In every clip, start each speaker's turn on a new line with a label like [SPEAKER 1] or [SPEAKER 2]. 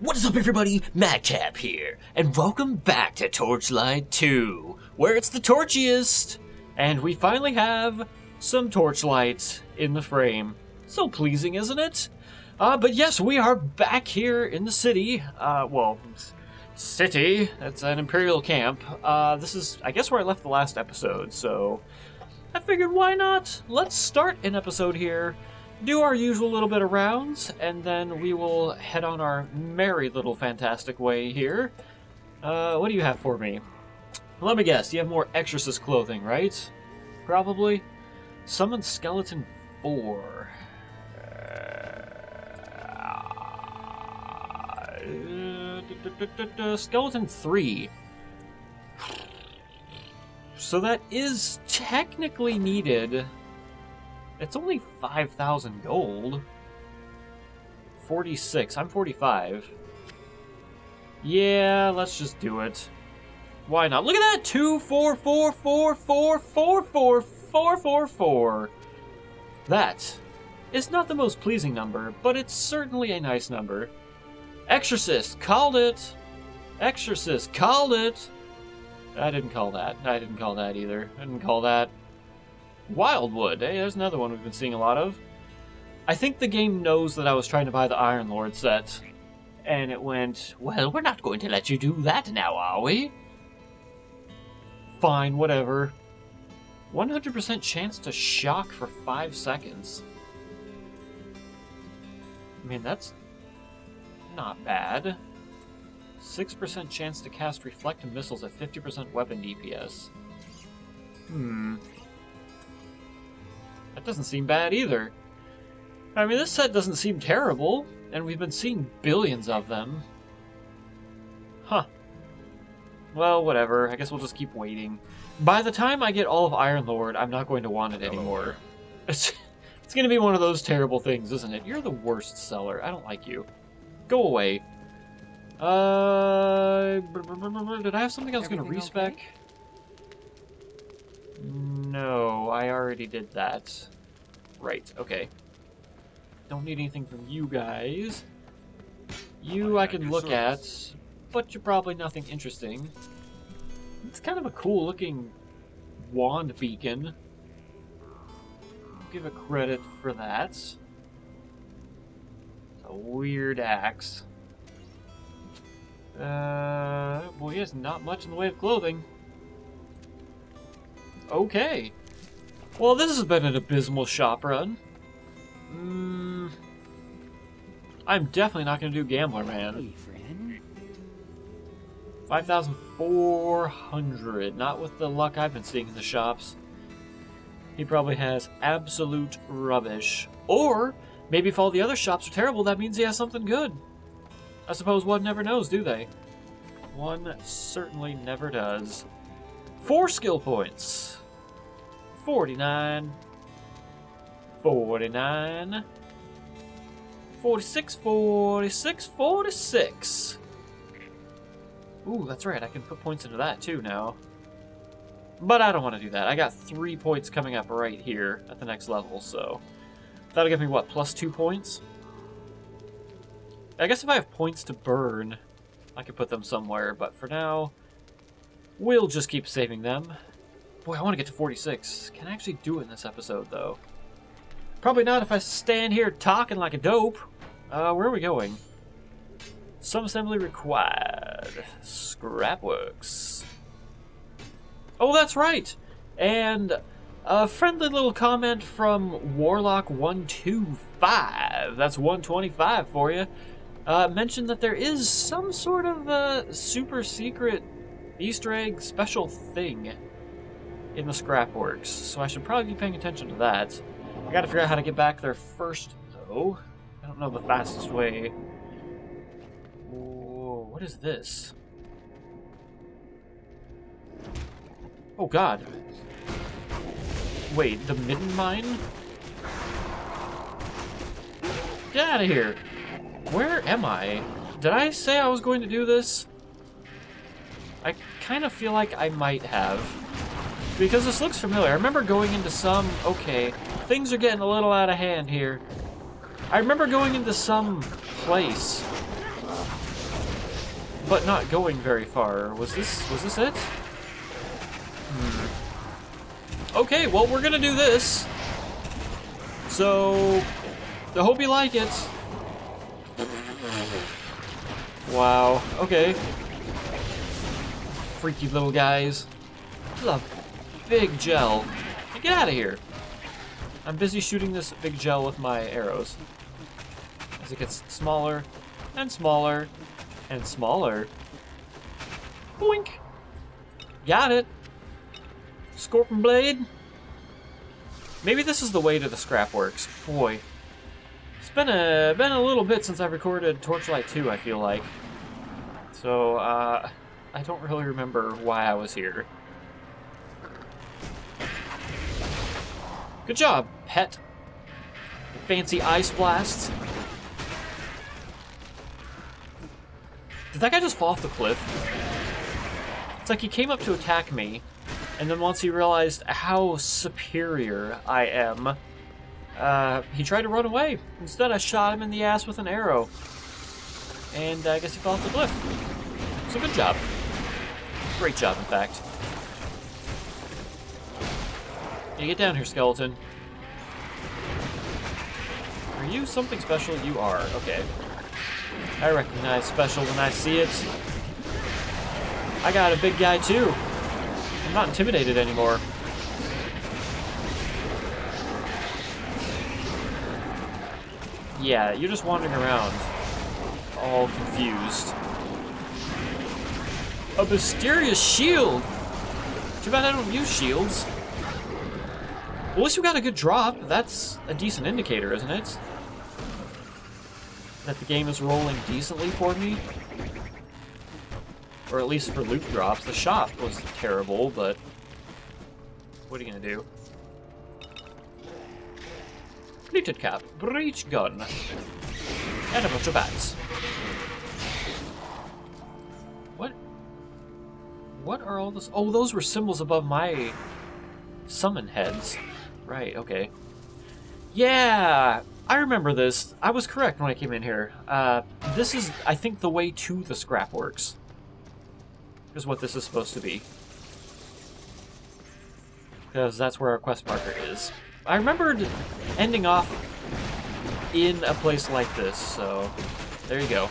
[SPEAKER 1] What is up, everybody? Madcap here, and welcome back to Torchlight 2, where it's the torchiest, and we finally have some torchlight in the frame. So pleasing, isn't it? Uh, but yes, we are back here in the city. Uh, well, city. It's an Imperial camp. Uh, this is, I guess, where I left the last episode, so I figured why not? Let's start an episode here do our usual little bit of rounds, and then we will head on our merry little fantastic way here. Uh, what do you have for me? Let me guess, you have more Exorcist clothing, right? Probably. Summon Skeleton 4. Uh, Skeleton 3. So that is technically needed it's only 5,000 gold. 46. I'm 45. Yeah, let's just do it. Why not? Look at that! 2, 4, 4, 4, 4, 4, 4, 4, 4, 4. That is not the most pleasing number, but it's certainly a nice number. Exorcist, called it! Exorcist, called it! I didn't call that. I didn't call that either. I didn't call that. Wildwood, hey, there's another one we've been seeing a lot of. I think the game knows that I was trying to buy the Iron Lord set, and it went, well, we're not going to let you do that now, are we? Fine, whatever. 100% chance to shock for 5 seconds. I mean, that's not bad. 6% chance to cast reflective missiles at 50% weapon DPS. Hmm. That doesn't seem bad either. I mean, this set doesn't seem terrible, and we've been seeing billions of them. Huh. Well, whatever. I guess we'll just keep waiting. By the time I get all of Iron Lord, I'm not going to want it anymore. It's, it's going to be one of those terrible things, isn't it? You're the worst seller. I don't like you. Go away. Uh, did I have something I was going to respec? Okay? No, I already did that. Right, okay. Don't need anything from you guys. You I can look at, but you're probably nothing interesting. It's kind of a cool looking wand beacon. I'll give a credit for that. It's a weird axe. Uh, well, he has not much in the way of clothing. Okay. Well, this has been an abysmal shop run. Mm, I'm definitely not going to do Gambler Man. 5,400. Not with the luck I've been seeing in the shops. He probably has absolute rubbish. Or, maybe if all the other shops are terrible, that means he has something good. I suppose one never knows, do they? One certainly never does. Four skill points. 49. 49. 46, 46, 46. Ooh, that's right. I can put points into that too now. But I don't want to do that. I got three points coming up right here at the next level, so... That'll give me, what, plus two points? I guess if I have points to burn, I could put them somewhere, but for now, we'll just keep saving them. Boy, I want to get to 46. Can I actually do it in this episode, though? Probably not if I stand here talking like a dope. Uh, where are we going? Some assembly required. Scrapworks. Oh, that's right! And a friendly little comment from Warlock125, that's 125 for you, uh, mentioned that there is some sort of uh, super secret Easter egg special thing in the scrapworks, so I should probably be paying attention to that. I gotta figure out how to get back there first, though. I don't know the fastest way. Whoa, what is this? Oh god. Wait, the Middenmine? Get out of here! Where am I? Did I say I was going to do this? I kind of feel like I might have. Because this looks familiar. I remember going into some... Okay, things are getting a little out of hand here. I remember going into some place but not going very far. Was this was this it? Hmm. Okay, well we're gonna do this. So I hope you like it. Wow. Okay. Freaky little guys. A big gel. Get out of here. I'm busy shooting this big gel with my arrows. As it gets smaller and smaller and smaller. Boink. Got it. Scorpion blade. Maybe this is the way to the scrapworks. Boy. It's been a been a little bit since I've recorded Torchlight 2, I feel like. So, uh, I don't really remember why I was here. Good job, pet. Fancy ice blast. Did that guy just fall off the cliff? It's like he came up to attack me, and then once he realized how superior I am, uh, he tried to run away. Instead, I shot him in the ass with an arrow. And I guess he fell off the cliff. So good job. Great job, in fact. Yeah, get down here, skeleton. Are you something special? You are. Okay. I recognize special when I see it. I got a big guy, too. I'm not intimidated anymore. Yeah, you're just wandering around, all confused. A mysterious shield! Too bad I don't use shields. Well, at least we got a good drop. That's a decent indicator, isn't it? That the game is rolling decently for me. Or at least for loot drops. The shop was terrible, but... What are you gonna do? Pleated cap, breach gun, and a bunch of bats. What? What are all those? Oh, those were symbols above my summon heads. Right, okay. Yeah, I remember this. I was correct when I came in here. Uh, this is, I think, the way to the scrapworks. Is what this is supposed to be. Because that's where our quest marker is. I remembered ending off in a place like this, so there you go.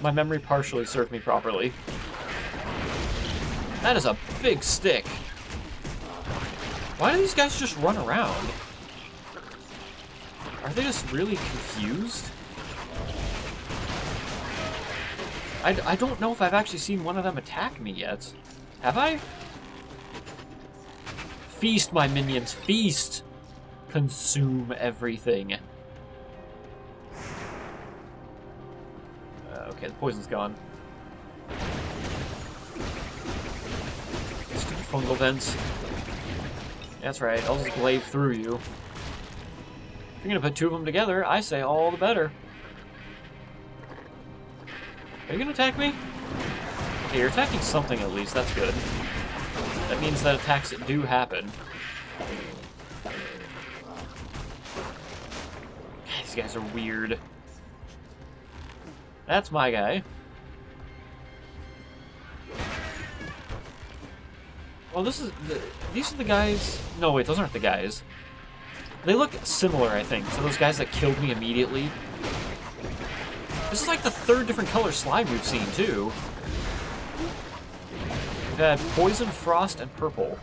[SPEAKER 1] My memory partially served me properly. That is a big stick. Why do these guys just run around? Are they just really confused? I, I don't know if I've actually seen one of them attack me yet. Have I? Feast, my minions, feast! consume everything. Uh, okay, the poison's gone. Stupid fungal vents. That's right, I'll just glaive through you. If you're gonna put two of them together, I say all the better. Are you gonna attack me? Okay, you're attacking something at least, that's good. That means that attacks do happen. These guys are weird. That's my guy. Well, this is... The, these are the guys... No, wait, those aren't the guys. They look similar, I think, to those guys that killed me immediately. This is like the third different color slime we've seen, too. We've had poison, frost, and purple.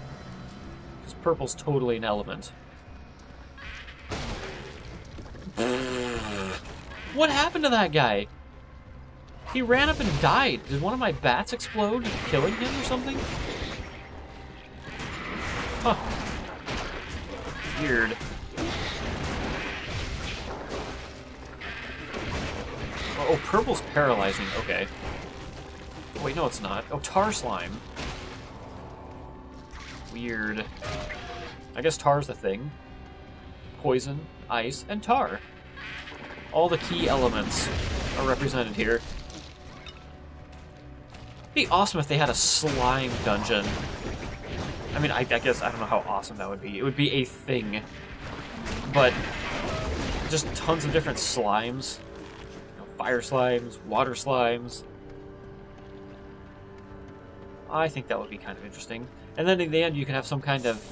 [SPEAKER 1] This purple's totally an element. What happened to that guy? He ran up and died. Did one of my bats explode, killing him or something? Weird. Oh, oh, purple's paralyzing. Okay. Oh, wait, no, it's not. Oh, tar slime. Weird. I guess tar's the thing. Poison, ice, and tar. All the key elements are represented here. It'd be awesome if they had a slime dungeon. I mean, I, I guess, I don't know how awesome that would be. It would be a thing. But, just tons of different slimes. You know, fire slimes, water slimes. I think that would be kind of interesting. And then in the end, you can have some kind of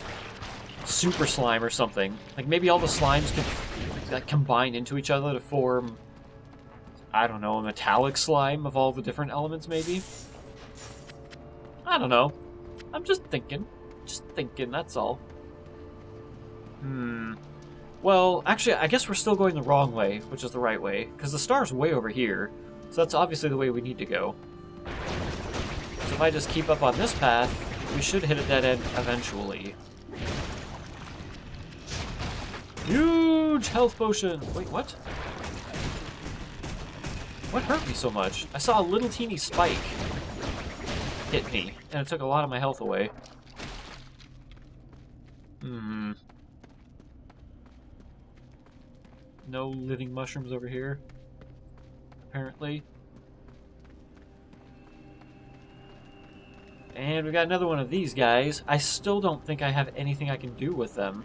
[SPEAKER 1] super slime or something. Like maybe all the slimes can like, combine into each other to form, I don't know, a metallic slime of all the different elements, maybe? I don't know. I'm just thinking. Just thinking, that's all. Hmm. Well, actually, I guess we're still going the wrong way, which is the right way, because the star's way over here, so that's obviously the way we need to go. So if I just keep up on this path, we should hit a dead end eventually. Huge health potion! Wait, what? What hurt me so much? I saw a little teeny spike hit me, and it took a lot of my health away. Hmm. No living mushrooms over here, apparently. And we got another one of these guys. I still don't think I have anything I can do with them.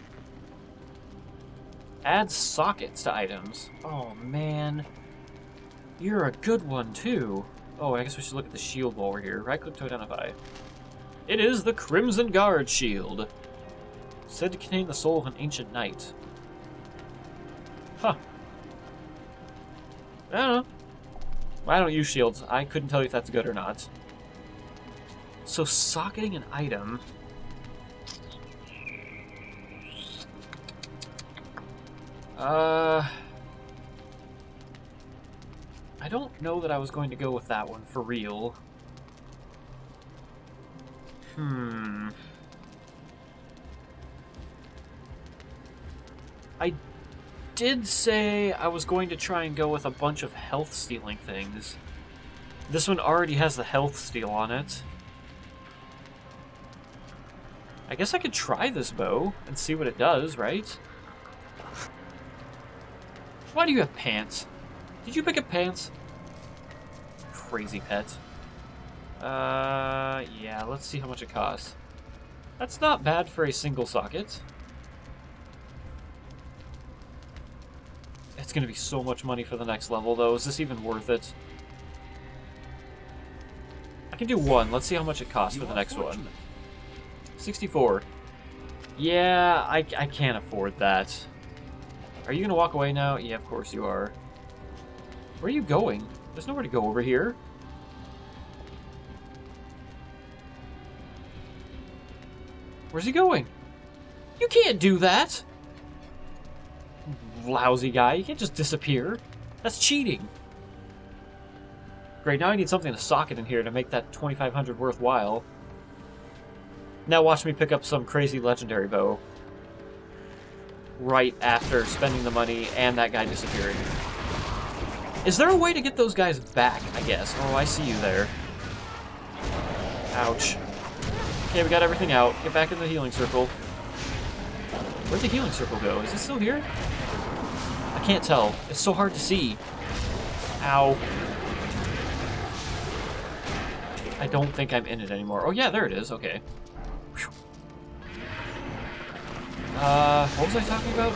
[SPEAKER 1] Add sockets to items. Oh, man. You're a good one, too. Oh, I guess we should look at the shield we're here. Right-click to identify. It is the Crimson Guard shield. Said to contain the soul of an ancient knight. Huh. I don't know. I don't use shields. I couldn't tell you if that's good or not. So socketing an item... Uh... I don't know that I was going to go with that one for real. Hmm... did say I was going to try and go with a bunch of health stealing things. This one already has the health steal on it. I guess I could try this bow and see what it does, right? Why do you have pants? Did you pick up pants? Crazy pet. Uh, yeah, let's see how much it costs. That's not bad for a single socket. It's gonna be so much money for the next level, though. Is this even worth it? I can do one. Let's see how much it costs for the next one. 64. Yeah, I, I can't afford that. Are you gonna walk away now? Yeah, of course you are. Where are you going? There's nowhere to go over here. Where's he going? You can't do that! Lousy guy, you can't just disappear. That's cheating. Great, now I need something to socket in here to make that 2500 worthwhile. Now watch me pick up some crazy legendary bow. Right after spending the money and that guy disappearing. Is there a way to get those guys back, I guess? Oh, I see you there. Ouch. Okay, we got everything out. Get back in the healing circle. Where'd the healing circle go? Is it still here? Can't tell. It's so hard to see. Ow. I don't think I'm in it anymore. Oh yeah, there it is. Okay. Uh, what was I talking about?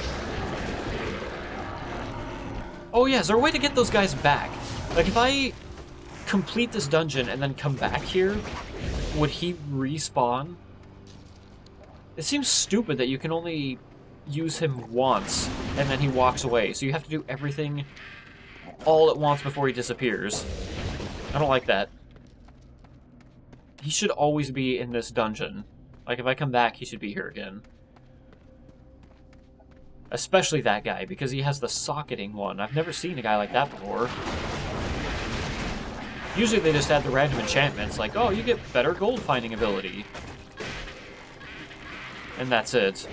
[SPEAKER 1] Oh yeah, is there a way to get those guys back? Like, if I complete this dungeon and then come back here, would he respawn? It seems stupid that you can only use him once, and then he walks away, so you have to do everything all at once before he disappears. I don't like that. He should always be in this dungeon. Like, if I come back, he should be here again. Especially that guy, because he has the socketing one. I've never seen a guy like that before. Usually they just add the random enchantments, like, oh, you get better gold finding ability. And that's it.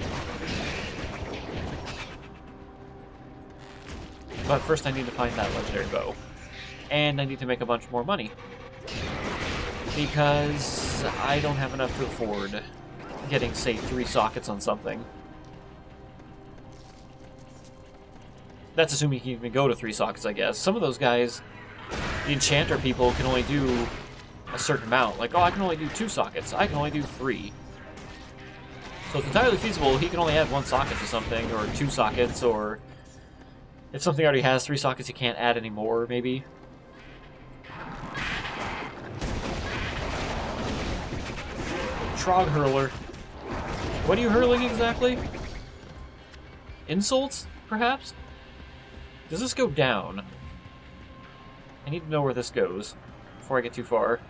[SPEAKER 1] But first I need to find that legendary bow. And I need to make a bunch more money. Because I don't have enough to afford getting, say, three sockets on something. That's assuming you can even go to three sockets, I guess. Some of those guys, the enchanter people, can only do a certain amount. Like, oh, I can only do two sockets. I can only do three. So it's entirely feasible. He can only add one socket to something, or two sockets, or if something already has three sockets, you can't add any more, maybe. Trog Hurler. What are you hurling exactly? Insults, perhaps? Does this go down? I need to know where this goes before I get too far.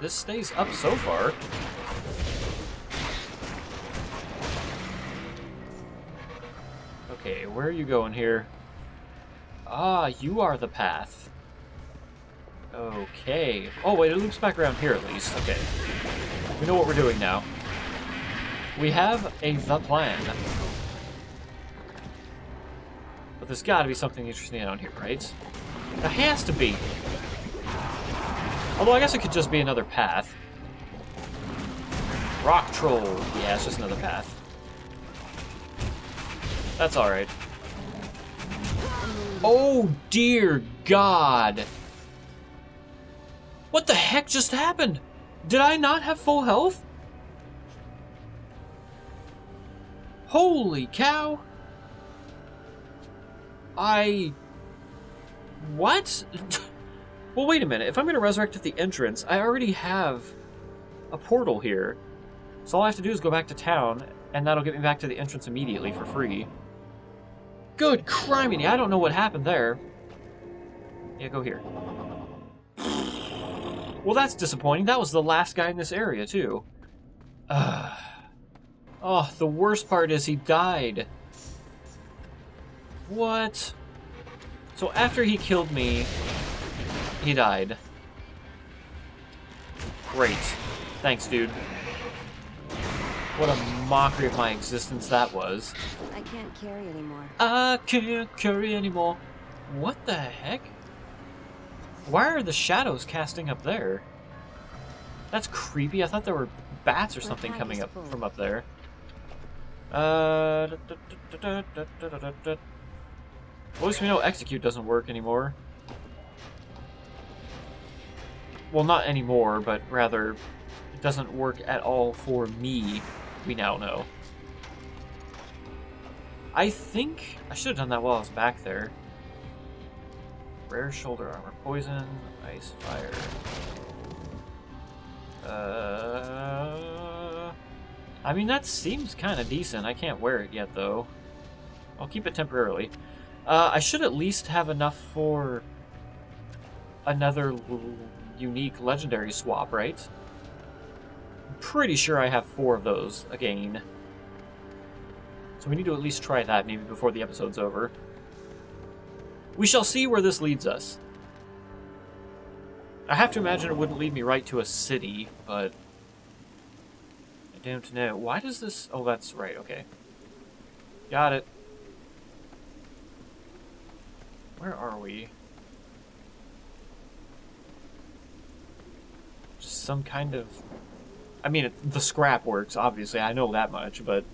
[SPEAKER 1] This stays up so far. Where are you going here? Ah, you are the path. Okay. Oh, wait, it loops back around here at least. Okay. We know what we're doing now. We have a the plan. But there's got to be something interesting down here, right? There has to be. Although I guess it could just be another path. Rock Troll. Yeah, it's just another path. That's alright. Oh dear God! What the heck just happened? Did I not have full health? Holy cow! I... What? well, wait a minute. If I'm going to resurrect at the entrance, I already have a portal here. So all I have to do is go back to town, and that'll get me back to the entrance immediately for free. Good criminy, I don't know what happened there. Yeah, go here. Well, that's disappointing. That was the last guy in this area, too. Uh, oh, the worst part is he died. What? So after he killed me, he died. Great. Thanks, dude. What a mockery of my existence that was.
[SPEAKER 2] I can't carry anymore.
[SPEAKER 1] I can't carry anymore. What the heck? Why are the shadows casting up there? That's creepy. I thought there were bats or something coming up from up there. Uh, at least we know execute doesn't work anymore. Well, not anymore, but rather, it doesn't work at all for me, we now know. I think I should have done that while I was back there. Rare shoulder armor, poison, ice, fire. Uh, I mean, that seems kind of decent. I can't wear it yet, though. I'll keep it temporarily. Uh, I should at least have enough for another unique legendary swap, right? I'm pretty sure I have four of those again. So we need to at least try that maybe before the episode's over. We shall see where this leads us. I have to imagine it wouldn't lead me right to a city, but... I don't know. Why does this... Oh, that's right, okay. Got it. Where are we? Just some kind of... I mean, it, the Scrapworks, obviously. I know that much, but...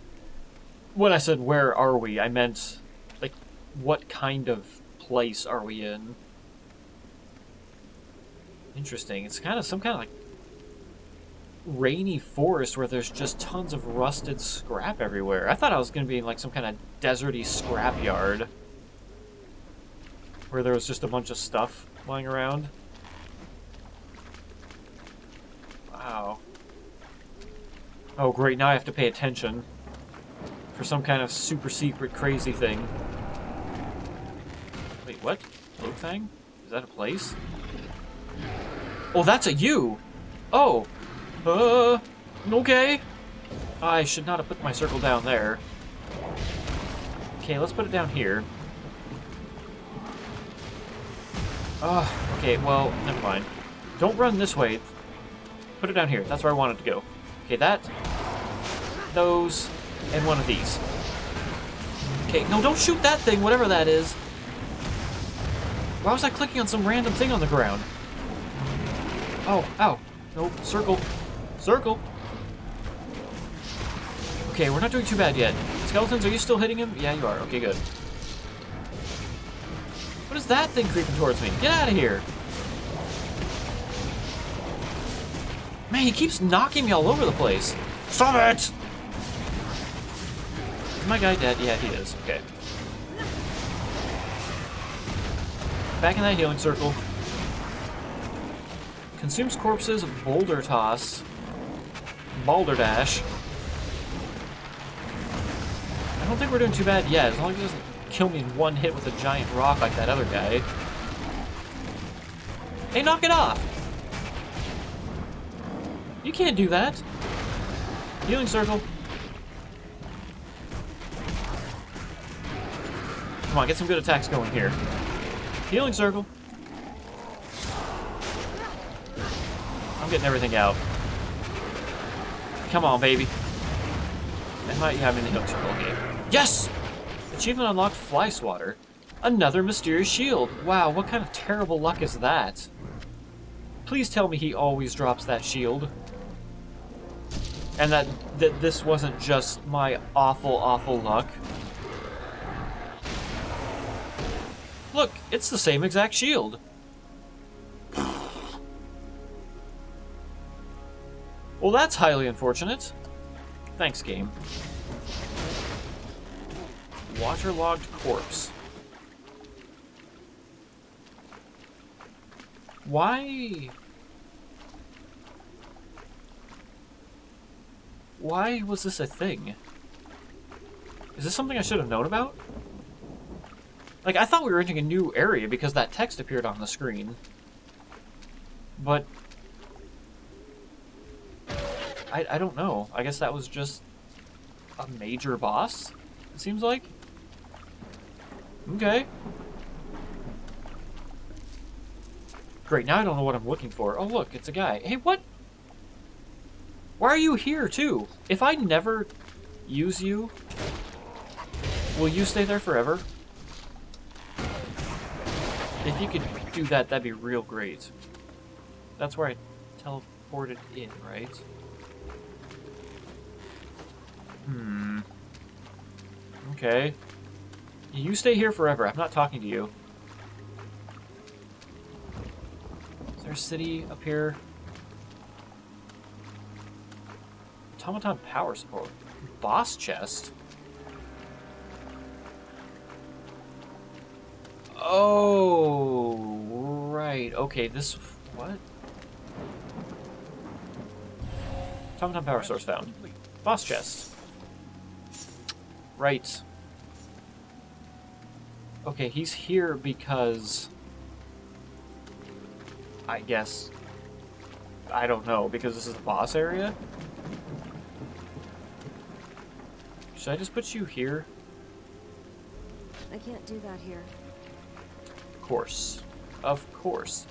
[SPEAKER 1] When I said, where are we, I meant, like, what kind of place are we in? Interesting. It's kind of some kind of like rainy forest where there's just tons of rusted scrap everywhere. I thought I was going to be in like some kind of deserty scrapyard where there was just a bunch of stuff lying around. Wow. Oh great, now I have to pay attention for some kind of super secret crazy thing. Wait, what? Thing? Is that a place? Oh, that's a U. Oh. Uh, okay. I should not have put my circle down there. Okay, let's put it down here. Oh, okay, well, never mind. Don't run this way. Put it down here. That's where I wanted to go. Okay, that, those, and one of these. Okay, no, don't shoot that thing, whatever that is. Why was I clicking on some random thing on the ground? Oh, ow. Nope, circle. Circle. Okay, we're not doing too bad yet. Skeletons, are you still hitting him? Yeah, you are. Okay, good. What is that thing creeping towards me? Get out of here! Man, he keeps knocking me all over the place. Stop it! My guy dead? Yeah, he is. Okay. Back in that healing circle Consumes corpses, boulder toss, balderdash. I don't think we're doing too bad yet, as long as he doesn't kill me in one hit with a giant rock like that other guy. Hey, knock it off! You can't do that. Healing circle. Come on, get some good attacks going here. Healing circle. I'm getting everything out. Come on, baby. I might have in the healing circle. Okay. Yes! Achievement unlocked Fly Swatter. Another mysterious shield. Wow, what kind of terrible luck is that? Please tell me he always drops that shield. And that, that this wasn't just my awful, awful luck. Look, it's the same exact shield. Well, that's highly unfortunate. Thanks, game. Waterlogged corpse. Why? Why was this a thing? Is this something I should have known about? Like, I thought we were entering a new area because that text appeared on the screen. But... I, I don't know. I guess that was just a major boss, it seems like. Okay. Great, now I don't know what I'm looking for. Oh, look, it's a guy. Hey, what? Why are you here, too? If I never use you, will you stay there forever? If you could do that, that'd be real great. That's where I teleported in, right? Hmm. Okay. You stay here forever. I'm not talking to you. Is there a city up here? Automaton power support. Boss chest? Oh, right. Okay, this... What? Automaton power source found. Boss chest. Right. Okay, he's here because... I guess... I don't know, because this is the boss area? Should I just put you here?
[SPEAKER 2] I can't do that here.
[SPEAKER 1] Of course. Of course.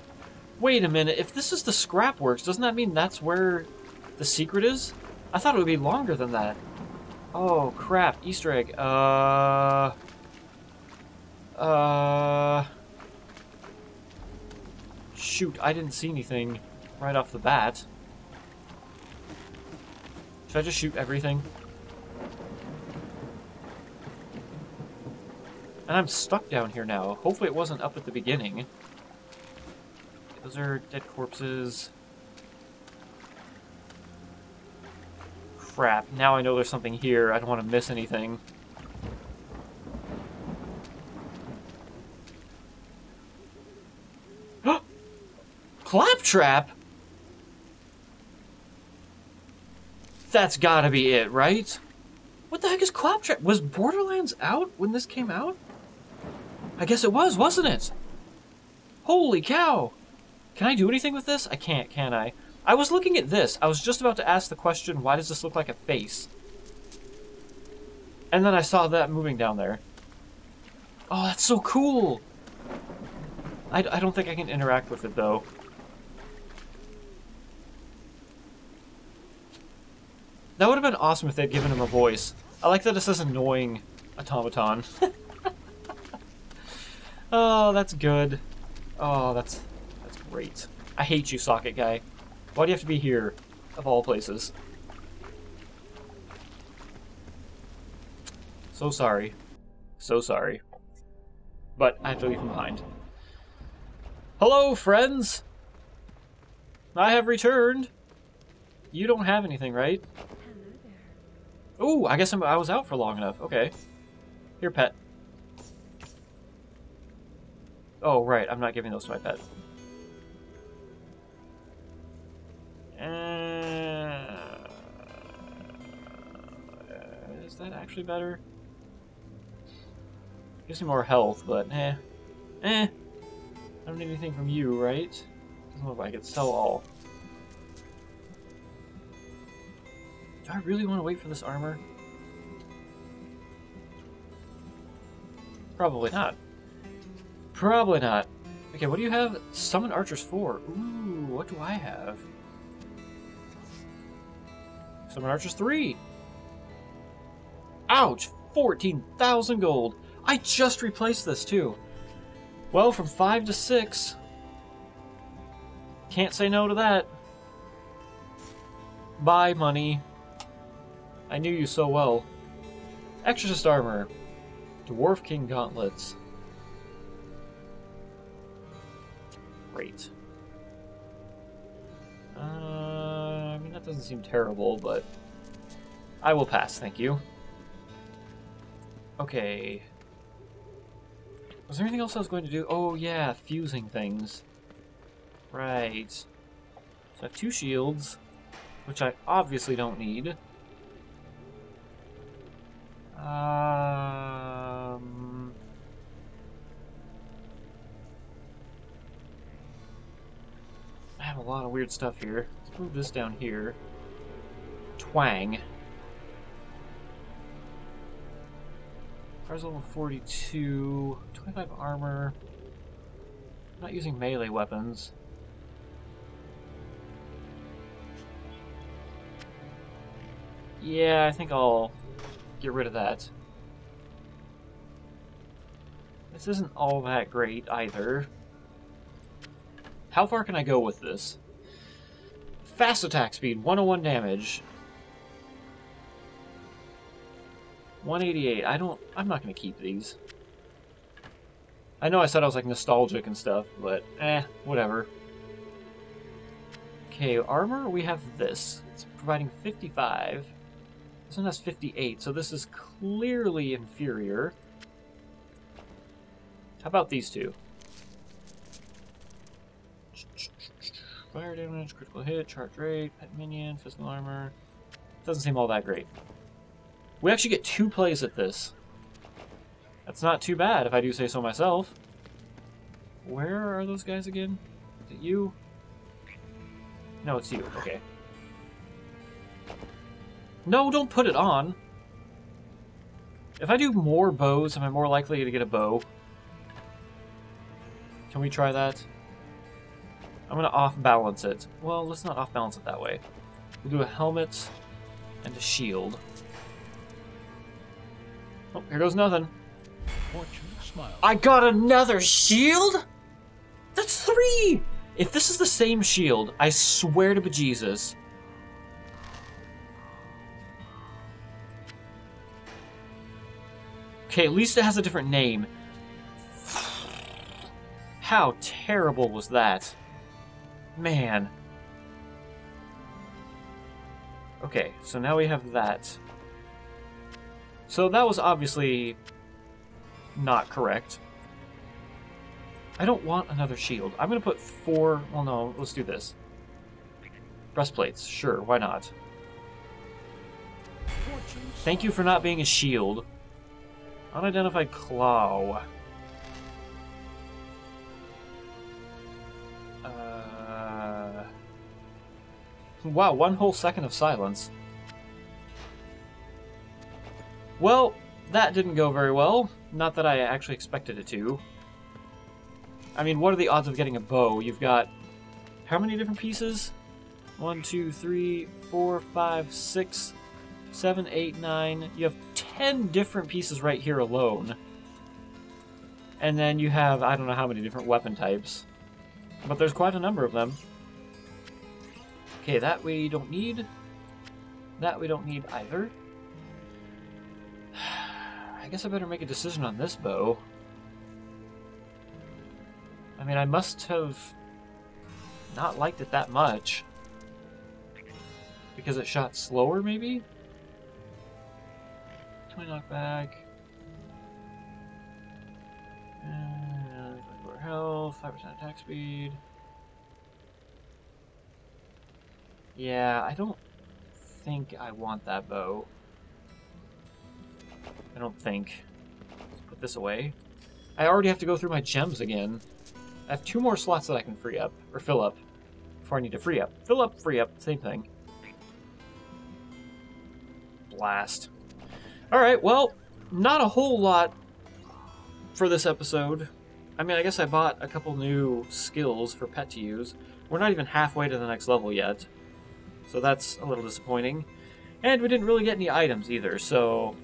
[SPEAKER 1] Wait a minute, if this is the scrapworks, doesn't that mean that's where the secret is? I thought it would be longer than that. Oh, crap. Easter egg. Uh... Uh... Shoot, I didn't see anything right off the bat. Should I just shoot everything? And I'm stuck down here now. Hopefully it wasn't up at the beginning. Those are dead corpses. Crap, now I know there's something here. I don't want to miss anything. Claptrap? That's gotta be it, right? What the heck is Claptrap? Was Borderlands out when this came out? I guess it was, wasn't it? Holy cow! Can I do anything with this? I can't, can I? I was looking at this. I was just about to ask the question, why does this look like a face? And then I saw that moving down there. Oh, that's so cool! I, I don't think I can interact with it, though. That would have been awesome if they'd given him a voice. I like that it says annoying automaton. oh, that's good. Oh, that's that's great. I hate you, socket guy. Why do you have to be here, of all places? So sorry. So sorry. But I have to leave him behind. Hello, friends! I have returned. You don't have anything, right? Ooh, I guess I'm, I was out for long enough. Okay. Here, pet. Oh, right, I'm not giving those to my pet. Uh, is that actually better? Gives me more health, but eh. Eh. I don't need anything from you, right? Doesn't look like it. Sell all. Do I really want to wait for this armor? Probably not. Probably not. Okay, what do you have? Summon Archers 4. Ooh, what do I have? Summon Archers 3. Ouch! 14,000 gold. I just replaced this too. Well, from 5 to 6. Can't say no to that. Buy money. I knew you so well. Exorcist armor. Dwarf King gauntlets. Great. Uh, I mean, that doesn't seem terrible, but I will pass, thank you. Okay. Was there anything else I was going to do? Oh, yeah, fusing things. Right. So I have two shields, which I obviously don't need. Um... I have a lot of weird stuff here. Let's move this down here. Twang. Car's level 42, 25 armor. I'm not using melee weapons. Yeah, I think I'll get rid of that. This isn't all that great either. How far can I go with this? Fast attack speed, 101 damage. 188. I don't... I'm not going to keep these. I know I said I was like nostalgic and stuff, but eh, whatever. Okay, armor, we have this. It's providing 55. This one has 58, so this is clearly inferior. How about these two? Fire damage, critical hit, charge rate, pet minion, physical armor. Doesn't seem all that great. We actually get two plays at this. That's not too bad, if I do say so myself. Where are those guys again? Is it you? No, it's you. Okay. No, don't put it on. If I do more bows, am I more likely to get a bow? Can we try that? I'm gonna off-balance it. Well, let's not off-balance it that way. We'll do a helmet and a shield. Oh, here goes nothing. I got another shield? That's three! If this is the same shield, I swear to bejesus. Okay, at least it has a different name. How terrible was that? Man. Okay, so now we have that. So that was obviously not correct. I don't want another shield. I'm going to put four... Well, no, let's do this. Breastplates. Sure, why not? Thank you for not being a shield. Unidentified claw. Wow, one whole second of silence. Well, that didn't go very well. Not that I actually expected it to. I mean, what are the odds of getting a bow? You've got how many different pieces? One, two, three, four, five, six, seven, eight, nine. You have ten different pieces right here alone. And then you have, I don't know how many different weapon types. But there's quite a number of them. Okay, that we don't need. That we don't need either. I guess I better make a decision on this bow. I mean, I must have not liked it that much. Because it shot slower, maybe? 20 knockback. Lower uh, health, 5% attack speed. Yeah, I don't think I want that bow. I don't think. Let's put this away. I already have to go through my gems again. I have two more slots that I can free up, or fill up, before I need to free up. Fill up, free up, same thing. Blast. Alright, well, not a whole lot for this episode. I mean, I guess I bought a couple new skills for Pet to use. We're not even halfway to the next level yet, so that's a little disappointing. And we didn't really get any items either, so...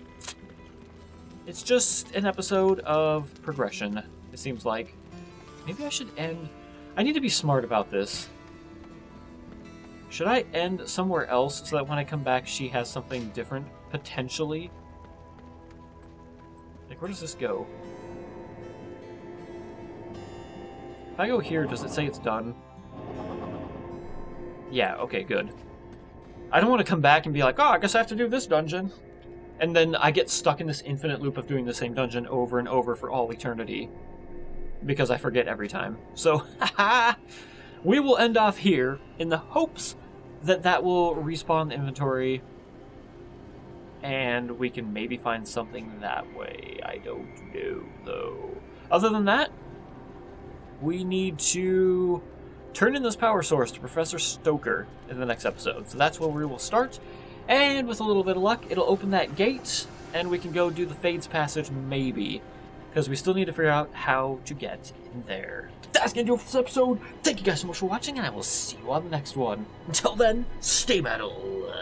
[SPEAKER 1] It's just an episode of progression, it seems like. Maybe I should end... I need to be smart about this. Should I end somewhere else so that when I come back she has something different, potentially? Like, where does this go? If I go here, does it say it's done? Yeah, okay, good. I don't want to come back and be like, oh, I guess I have to do this dungeon. And then I get stuck in this infinite loop of doing the same dungeon over and over for all eternity. Because I forget every time. So, we will end off here in the hopes that that will respawn the inventory and we can maybe find something that way. I don't know, though. Other than that, we need to turn in this power source to Professor Stoker in the next episode. So that's where we will start. And with a little bit of luck, it'll open that gate, and we can go do the Fades Passage, maybe. Because we still need to figure out how to get in there. That's gonna do it for this episode. Thank you guys so much for watching, and I will see you on the next one. Until then, stay metal.